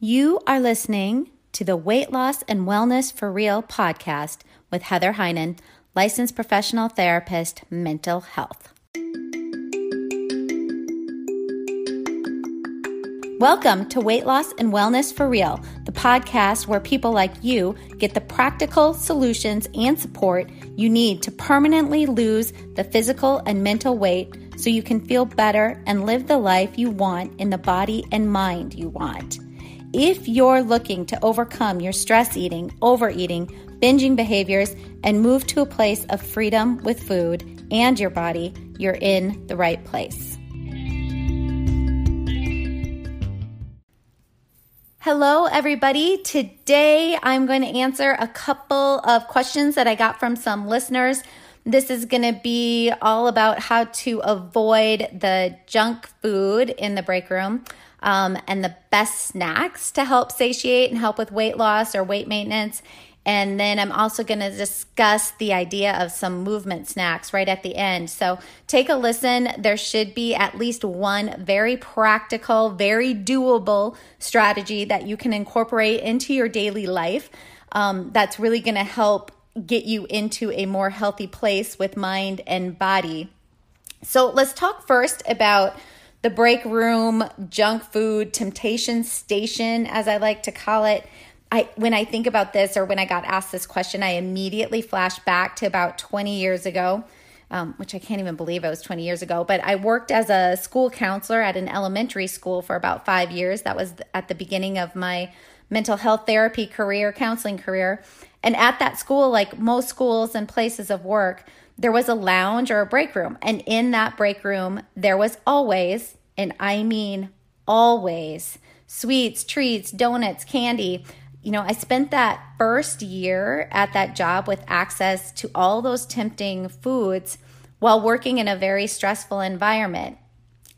You are listening to the Weight Loss and Wellness for Real podcast with Heather Heynen, licensed professional therapist, mental health. Welcome to Weight Loss and Wellness for Real, the podcast where people like you get the practical solutions and support you need to permanently lose the physical and mental weight so you can feel better and live the life you want in the body and mind you want. If you're looking to overcome your stress eating, overeating, binging behaviors, and move to a place of freedom with food and your body, you're in the right place. Hello, everybody. Today I'm going to answer a couple of questions that I got from some listeners. This is going to be all about how to avoid the junk food in the break room um, and the best snacks to help satiate and help with weight loss or weight maintenance. And then I'm also going to discuss the idea of some movement snacks right at the end. So take a listen. There should be at least one very practical, very doable strategy that you can incorporate into your daily life um, that's really going to help get you into a more healthy place with mind and body. So let's talk first about the break room, junk food, temptation station, as I like to call it. I, when I think about this or when I got asked this question, I immediately flash back to about 20 years ago, um, which I can't even believe it was 20 years ago. But I worked as a school counselor at an elementary school for about five years. That was at the beginning of my mental health therapy career, counseling career. And at that school, like most schools and places of work, there was a lounge or a break room. And in that break room, there was always, and I mean always, sweets, treats, donuts, candy. You know, I spent that first year at that job with access to all those tempting foods while working in a very stressful environment.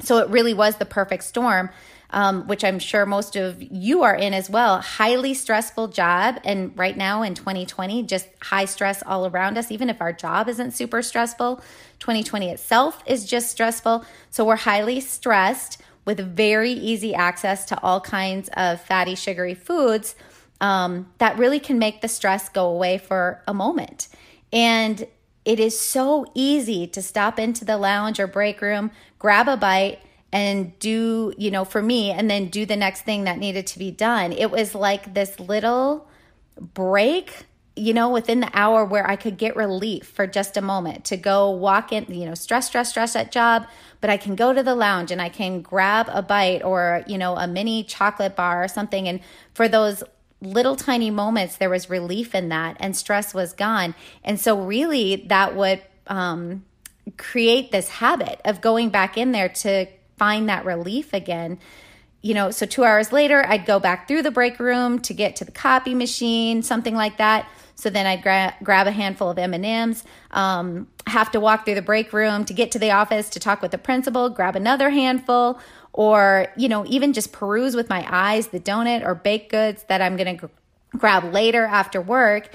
So it really was the perfect storm um, which I'm sure most of you are in as well. Highly stressful job. And right now in 2020, just high stress all around us, even if our job isn't super stressful. 2020 itself is just stressful. So we're highly stressed with very easy access to all kinds of fatty, sugary foods um, that really can make the stress go away for a moment. And it is so easy to stop into the lounge or break room, grab a bite, and do, you know, for me, and then do the next thing that needed to be done. It was like this little break, you know, within the hour where I could get relief for just a moment to go walk in, you know, stress, stress, stress at job, but I can go to the lounge and I can grab a bite or, you know, a mini chocolate bar or something. And for those little tiny moments, there was relief in that and stress was gone. And so, really, that would, um, create this habit of going back in there to find that relief again. You know so two hours later i'd go back through the break room to get to the copy machine something like that. So then i'd gra- grab a handful of m&ms um, have to walk through the break room to get to the office to talk with the principal grab another handful or you know even just peruse with my eyes the donut or baked goods that i'm going to gr- grab later after work.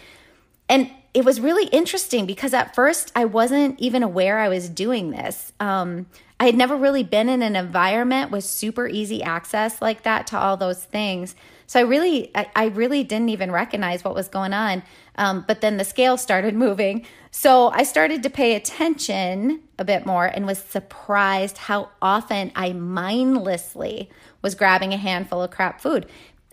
And it was really interesting because at first I wasn't even aware I was doing this. Um, I had never really been in an environment with super easy access like that to all those things. So I really, I, I really didn't even recognize what was going on. Um, but then the scale started moving. So I started to pay attention a bit more and was surprised how often I mindlessly was grabbing a handful of crap food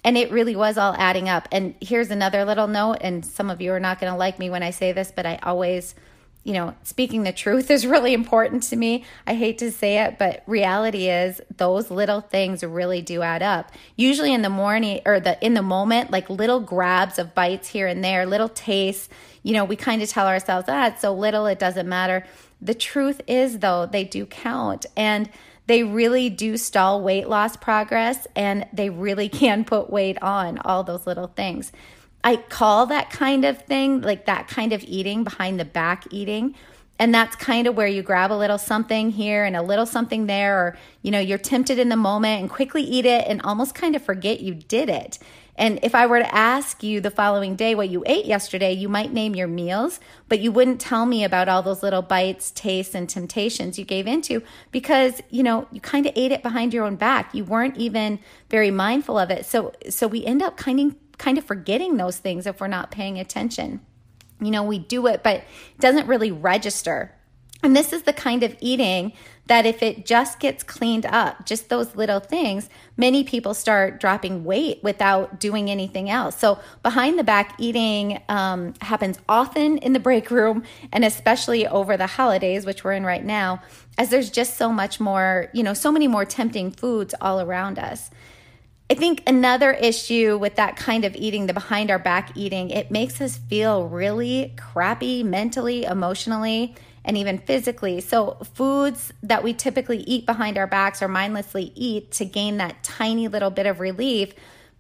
and it really was all adding up. And here's another little note, and some of you are not going to like me when I say this, but I always, you know, speaking the truth is really important to me. I hate to say it, but reality is those little things really do add up. Usually in the morning or the in the moment, like little grabs of bites here and there, little tastes, you know, we kind of tell ourselves, ah, it's so little, it doesn't matter. The truth is though, they do count. And they really do stall weight loss progress and they really can put weight on all those little things. I call that kind of thing, like that kind of eating behind the back eating. And that's kind of where you grab a little something here and a little something there, or, you know, you're tempted in the moment and quickly eat it and almost kind of forget you did it. And if I were to ask you the following day what you ate yesterday, you might name your meals, but you wouldn't tell me about all those little bites, tastes, and temptations you gave into because, you know, you kind of ate it behind your own back. You weren't even very mindful of it. So so we end up kind of kind of forgetting those things if we're not paying attention you know, we do it, but it doesn't really register. And this is the kind of eating that if it just gets cleaned up, just those little things, many people start dropping weight without doing anything else. So, behind the back eating um, happens often in the break room and especially over the holidays, which we're in right now, as there's just so much more, you know, so many more tempting foods all around us. I think another issue with that kind of eating, the behind our back eating, it makes us feel really crappy mentally, emotionally, and even physically. So, foods that we typically eat behind our backs or mindlessly eat to gain that tiny little bit of relief,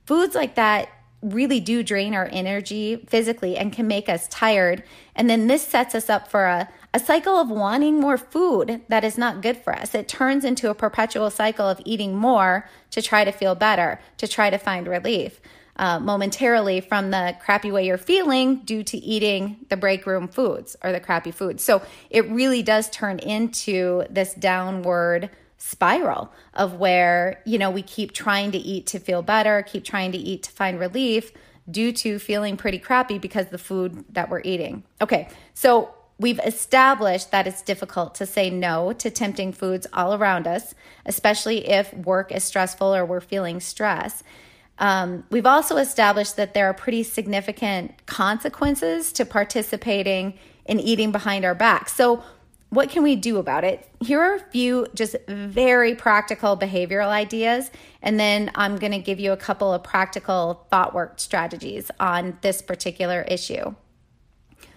foods like that really do drain our energy physically and can make us tired. And then this sets us up for a a cycle of wanting more food that is not good for us. It turns into a perpetual cycle of eating more to try to feel better, to try to find relief uh, momentarily from the crappy way you're feeling due to eating the break room foods or the crappy foods. So it really does turn into this downward spiral of where, you know, we keep trying to eat to feel better, keep trying to eat to find relief due to feeling pretty crappy because the food that we're eating. Okay, so We've established that it's difficult to say no to tempting foods all around us, especially if work is stressful or we're feeling stress. Um, we've also established that there are pretty significant consequences to participating in eating behind our back. So, what can we do about it? Here are a few just very practical behavioral ideas, and then I'm going to give you a couple of practical thought work strategies on this particular issue.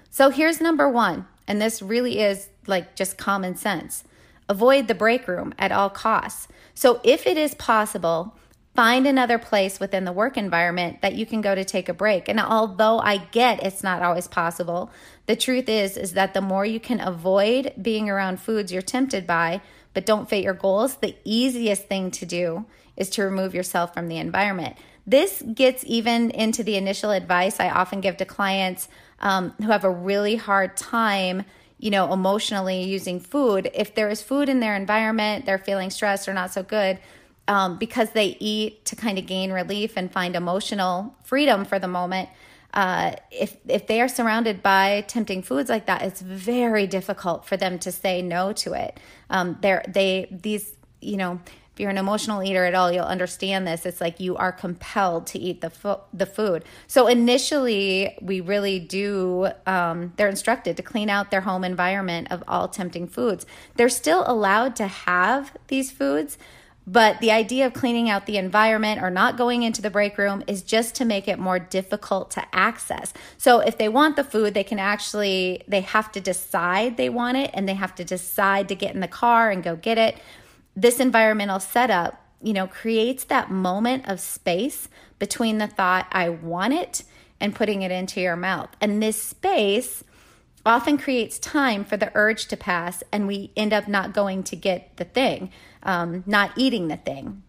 So, here's number one and this really is like just common sense. Avoid the break room at all costs. So, if it is possible, find another place within the work environment that you can go to take a break. And although I get it's not always possible, the truth is is that the more you can avoid being around foods you're tempted by, but don't fit your goals, the easiest thing to do is to remove yourself from the environment. This gets even into the initial advice I often give to clients um, who have a really hard time you know, emotionally using food. If there is food in their environment, they're feeling stressed or not so good um, because they eat to kind of gain relief and find emotional freedom for the moment. Uh, if if they are surrounded by tempting foods like that, it's very difficult for them to say no to it. Um, they're they these you know if you're an emotional eater at all, you'll understand this. It's like you are compelled to eat the fo- the food. So initially, we really do. Um, they're instructed to clean out their home environment of all tempting foods. They're still allowed to have these foods, but the idea of cleaning out the environment or not going into the break room is just to make it more difficult to access. So if they want the food, they can actually they have to decide they want it, and they have to decide to get in the car and go get it this environmental setup, you know, creates that moment of space between the thought, I want it, and putting it into your mouth. And this space often creates time for the urge to pass, and we end up not going to get the thing, um, not eating the thing.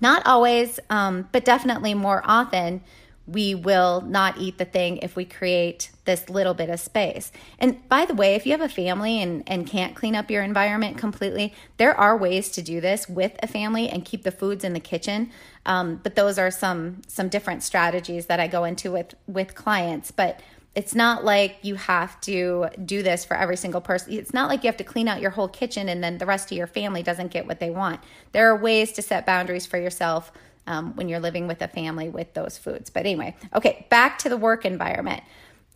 Not always, um, but definitely more often, we will not eat the thing if we create this little bit of space. And by the way, if you have a family and, and can't clean up your environment completely, there are ways to do this with a family and keep the foods in the kitchen. Um, but those are some some different strategies that I go into with with clients. But it's not like you have to do this for every single person. It's not like you have to clean out your whole kitchen and then the rest of your family doesn't get what they want. There are ways to set boundaries for yourself um, when you're living with a family with those foods. But anyway, okay, back to the work environment.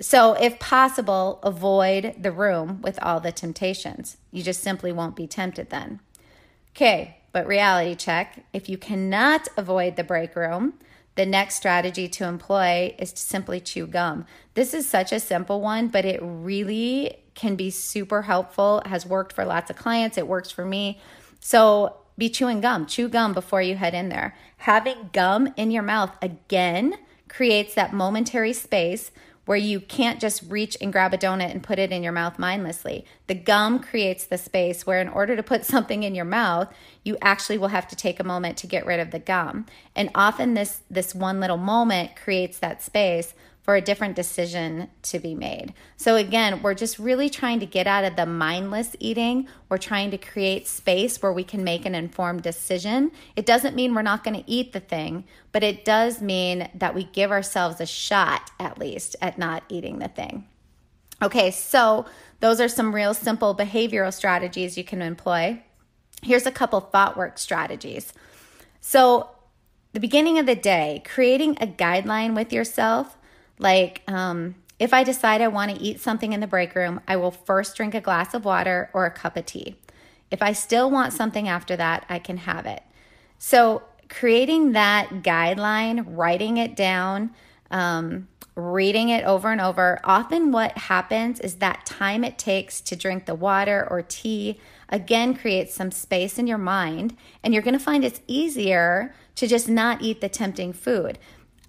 So, if possible, avoid the room with all the temptations. You just simply won't be tempted then. Okay, but reality check if you cannot avoid the break room, the next strategy to employ is to simply chew gum. This is such a simple one, but it really can be super helpful. It has worked for lots of clients, it works for me. So, be chewing gum. Chew gum before you head in there. Having gum in your mouth again creates that momentary space where you can't just reach and grab a donut and put it in your mouth mindlessly. The gum creates the space where, in order to put something in your mouth, you actually will have to take a moment to get rid of the gum. And often, this, this one little moment creates that space for a different decision to be made. So, again, we're just really trying to get out of the mindless eating. We're trying to create space where we can make an informed decision. It doesn't mean we're not going to eat the thing, but it does mean that we give ourselves a shot, at least, at not eating the thing. Okay, so those are some real simple behavioral strategies you can employ. Here's a couple thought work strategies. So, the beginning of the day, creating a guideline with yourself like, um, if I decide I want to eat something in the break room, I will first drink a glass of water or a cup of tea. If I still want something after that, I can have it. So, creating that guideline, writing it down, um, reading it over and over, often what happens is that time it takes to drink the water or tea again creates some space in your mind, and you're going to find it's easier to just not eat the tempting food.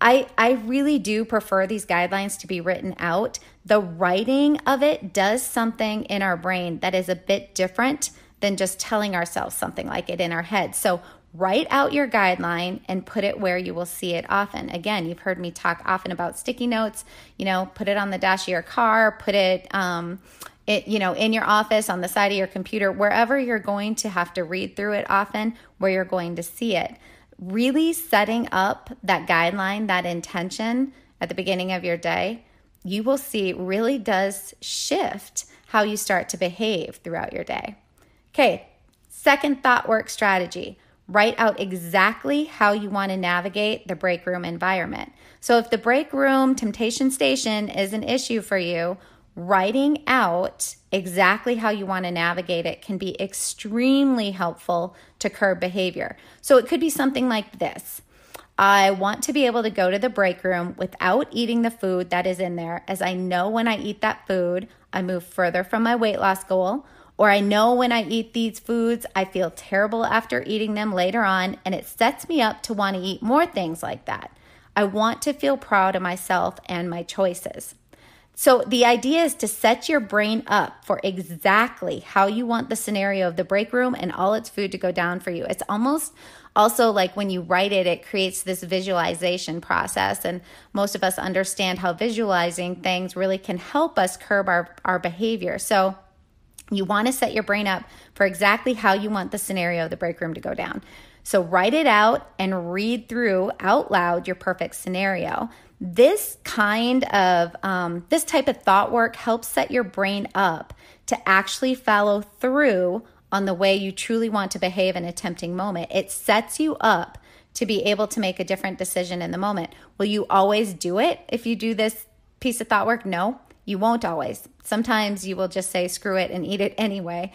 I, I really do prefer these guidelines to be written out. The writing of it does something in our brain that is a bit different than just telling ourselves something like it in our head. So, write out your guideline and put it where you will see it often. Again, you've heard me talk often about sticky notes. You know, put it on the dash of your car, put it, um, it, you know, in your office, on the side of your computer, wherever you're going to have to read through it often, where you're going to see it really setting up that guideline, that intention at the beginning of your day, you will see really does shift how you start to behave throughout your day. Okay, second thought work strategy write out exactly how you want to navigate the break room environment. So, if the break room temptation station is an issue for you, writing out exactly how you want to navigate it can be extremely helpful to curb behavior. So it could be something like this. I want to be able to go to the break room without eating the food that is in there, as I know when I eat that food, I move further from my weight loss goal. Or I know when I eat these foods, I feel terrible after eating them later on, and it sets me up to want to eat more things like that. I want to feel proud of myself and my choices. So, the idea is to set your brain up for exactly how you want the scenario of the break room and all its food to go down for you. It's almost also like when you write it, it creates this visualization process. And most of us understand how visualizing things really can help us curb our, our behavior. So, you want to set your brain up for exactly how you want the scenario of the break room to go down. So, write it out and read through out loud your perfect scenario. This kind of, um, this type of thought work helps set your brain up to actually follow through on the way you truly want to behave in a tempting moment. It sets you up to be able to make a different decision in the moment. Will you always do it if you do this piece of thought work? No, you won't always. Sometimes you will just say, screw it and eat it anyway.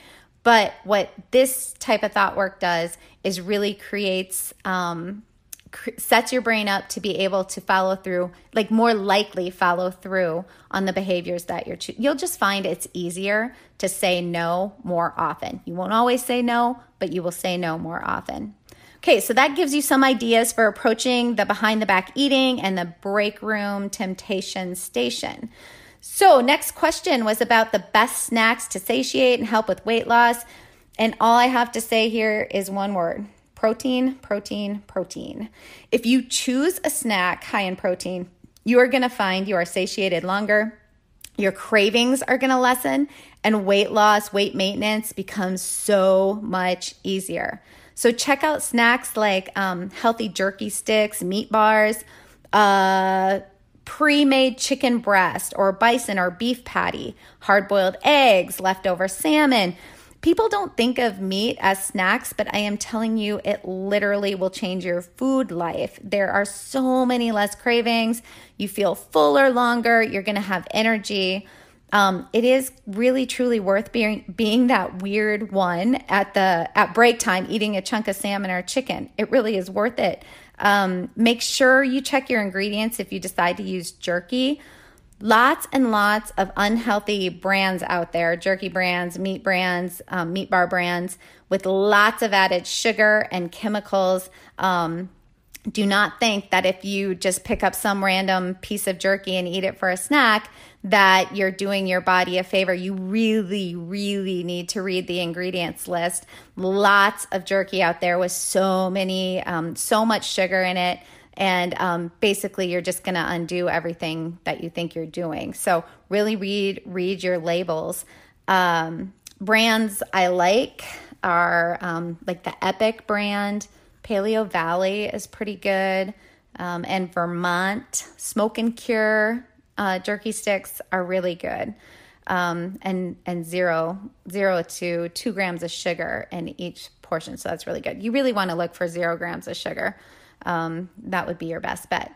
But what this type of thought work does is really creates um, sets your brain up to be able to follow through like more likely follow through on the behaviors that you're you'll just find it's easier to say no more often. You won't always say no but you will say no more often. Okay so that gives you some ideas for approaching the behind the back eating and the break room temptation station so next question was about the best snacks to satiate and help with weight loss and all i have to say here is one word protein, protein, protein. If you choose a snack high in protein, you are going to find you are satiated longer, your cravings are going to lessen, and weight loss, weight maintenance becomes so much easier. So, check out snacks like um, healthy jerky sticks, meat bars, uh, pre made chicken breast, or bison or beef patty, hard boiled eggs, leftover salmon. People don't think of meat as snacks, but I am telling you, it literally will change your food life. There are so many less cravings. You feel fuller longer. You're going to have energy. Um, it is really truly worth being being that weird one at the at break time eating a chunk of salmon or chicken. It really is worth it. Um, make sure you check your ingredients if you decide to use jerky lots and lots of unhealthy brands out there jerky brands, meat brands, um, meat bar brands with lots of added sugar and chemicals. Um, do not think that if you just pick up some random piece of jerky and eat it for a snack, that you're doing your body a favor. You really, really need to read the ingredients list. Lots of jerky out there with so many, um, so much sugar in it. And um, basically, you're just going to undo everything that you think you're doing. So, really read read your labels. Um, brands I like are um, like the Epic brand. Paleo Valley is pretty good. Um, and Vermont Smoke and Cure uh, jerky sticks are really good. Um, and and zero zero to two grams of sugar in each portion, so that's really good. You really want to look for zero grams of sugar. Um, that would be your best bet.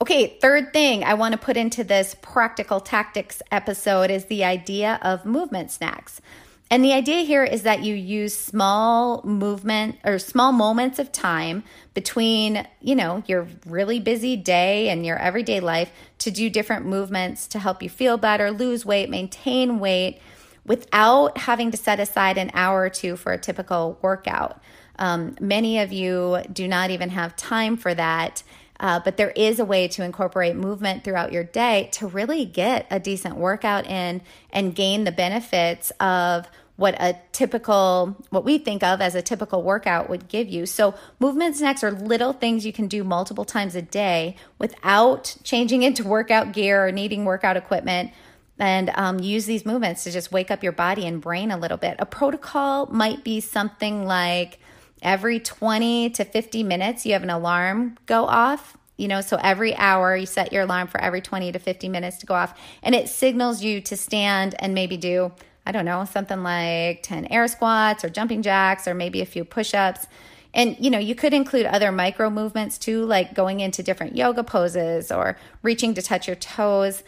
Okay, third thing I want to put into this practical tactics episode is the idea of movement snacks. And the idea here is that you use small movement or small moments of time between, you know, your really busy day and your everyday life to do different movements to help you feel better, lose weight, maintain weight without having to set aside an hour or two for a typical workout. Um, many of you do not even have time for that. Uh, but there is a way to incorporate movement throughout your day to really get a decent workout in and gain the benefits of what a typical what we think of as a typical workout would give you. So movement snacks are little things you can do multiple times a day without changing into workout gear or needing workout equipment and um, use these movements to just wake up your body and brain a little bit. A protocol might be something like every 20 to 50 minutes, you have an alarm go off. You know, so every hour you set your alarm for every 20 to 50 minutes to go off, and it signals you to stand and maybe do, I don't know, something like 10 air squats or jumping jacks or maybe a few push ups. And you know, you could include other micro movements too, like going into different yoga poses or reaching to touch your toes.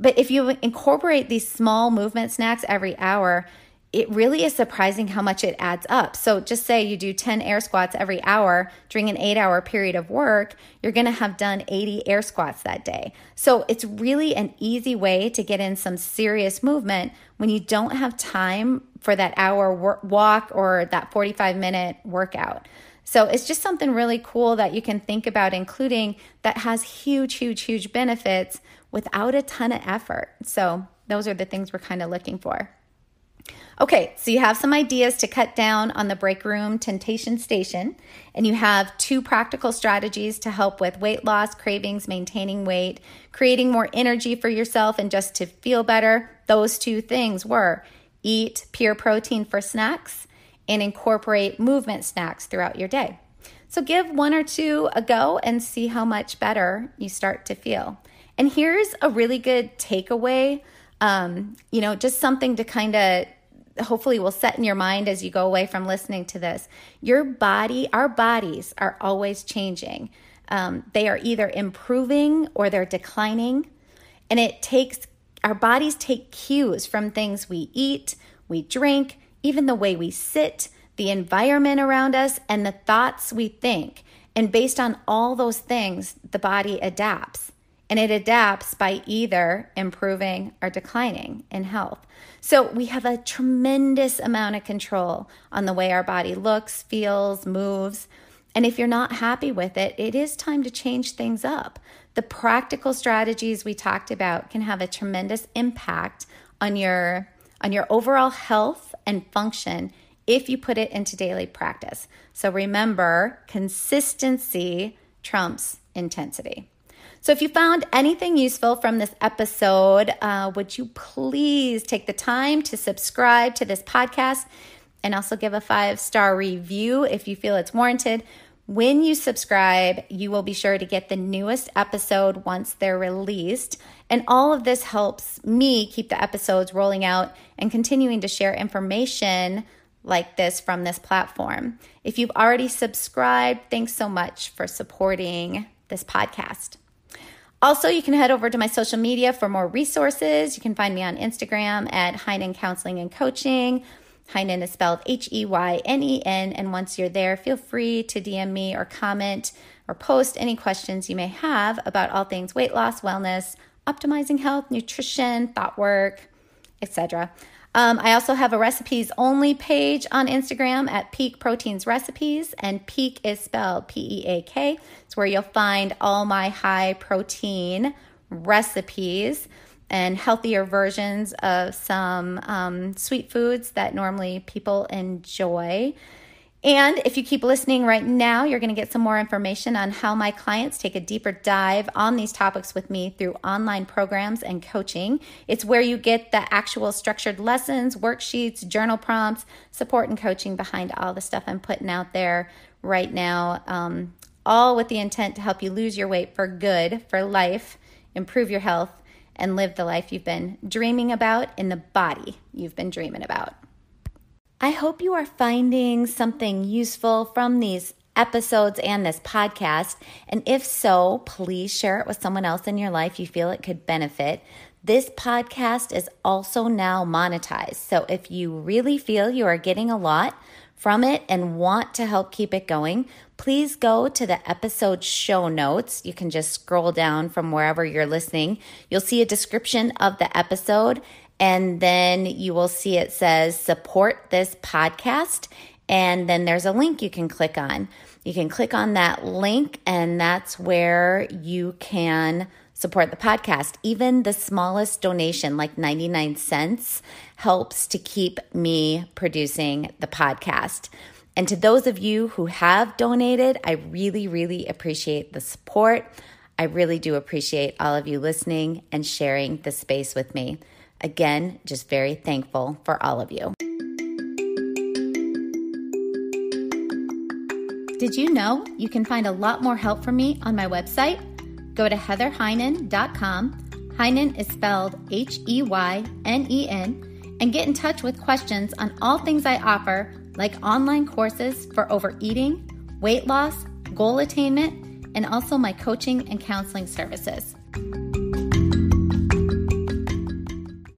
But if you incorporate these small movement snacks every hour, it really is surprising how much it adds up. So, just say you do 10 air squats every hour during an eight hour period of work, you're gonna have done 80 air squats that day. So, it's really an easy way to get in some serious movement when you don't have time for that hour walk or that 45 minute workout. So, it's just something really cool that you can think about including that has huge, huge, huge benefits without a ton of effort. So, those are the things we're kind of looking for. Okay, so you have some ideas to cut down on the break room temptation station, and you have two practical strategies to help with weight loss, cravings, maintaining weight, creating more energy for yourself, and just to feel better. Those two things were eat pure protein for snacks and incorporate movement snacks throughout your day. So give one or two a go and see how much better you start to feel. And here's a really good takeaway. Um, you know, just something to kind of hopefully will set in your mind as you go away from listening to this. Your body, our bodies are always changing. Um, they are either improving or they're declining. And it takes, our bodies take cues from things we eat, we drink, even the way we sit, the environment around us, and the thoughts we think. And based on all those things, the body adapts and it adapts by either improving or declining in health. So we have a tremendous amount of control on the way our body looks, feels, moves. And if you're not happy with it, it is time to change things up. The practical strategies we talked about can have a tremendous impact on your on your overall health and function if you put it into daily practice. So remember, consistency trumps intensity. So, if you found anything useful from this episode, uh, would you please take the time to subscribe to this podcast and also give a five star review if you feel it's warranted? When you subscribe, you will be sure to get the newest episode once they're released. And all of this helps me keep the episodes rolling out and continuing to share information like this from this platform. If you've already subscribed, thanks so much for supporting this podcast. Also, you can head over to my social media for more resources. You can find me on Instagram at Heynen Counseling and Coaching. Heynen is spelled H E Y N E N. And once you're there, feel free to DM me or comment or post any questions you may have about all things weight loss, wellness, optimizing health, nutrition, thought work, etc. Um, I also have a recipes only page on Instagram at Peak Proteins Recipes, and Peak is spelled P E A K. It's where you'll find all my high protein recipes and healthier versions of some um, sweet foods that normally people enjoy. And if you keep listening right now, you're going to get some more information on how my clients take a deeper dive on these topics with me through online programs and coaching. It's where you get the actual structured lessons, worksheets, journal prompts, support, and coaching behind all the stuff I'm putting out there right now, um, all with the intent to help you lose your weight for good, for life, improve your health, and live the life you've been dreaming about in the body you've been dreaming about. I hope you are finding something useful from these episodes and this podcast. And if so, please share it with someone else in your life you feel it could benefit. This podcast is also now monetized. So if you really feel you are getting a lot from it and want to help keep it going, please go to the episode show notes. You can just scroll down from wherever you're listening. You'll see a description of the episode and then you will see it says support this podcast. And then there's a link you can click on. You can click on that link, and that's where you can support the podcast. Even the smallest donation, like 99 cents, helps to keep me producing the podcast. And to those of you who have donated, I really, really appreciate the support. I really do appreciate all of you listening and sharing the space with me. Again, just very thankful for all of you. Did you know you can find a lot more help from me on my website? Go to heatherheynen.com. Heynen is spelled H E Y N E N, and get in touch with questions on all things I offer, like online courses for overeating, weight loss, goal attainment, and also my coaching and counseling services.